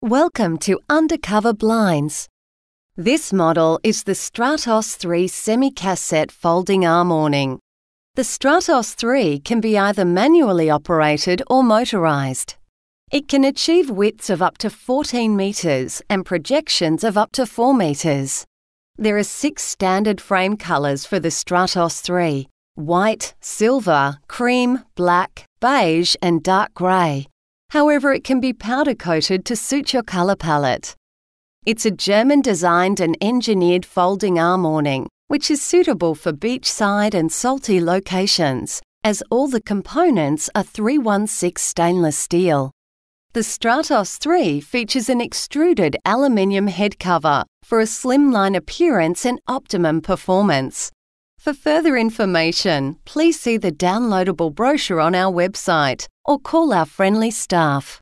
Welcome to Undercover Blinds. This model is the Stratos 3 semi-cassette folding arm awning. The Stratos 3 can be either manually operated or motorized. It can achieve widths of up to 14 metres and projections of up to 4 metres. There are six standard frame colours for the Stratos 3 white, silver, cream, black, beige, and dark grey. However, it can be powder coated to suit your colour palette. It's a German designed and engineered folding arm awning, which is suitable for beachside and salty locations, as all the components are 316 stainless steel. The Stratos 3 features an extruded aluminium head cover for a slimline appearance and optimum performance. For further information, please see the downloadable brochure on our website or call our friendly staff.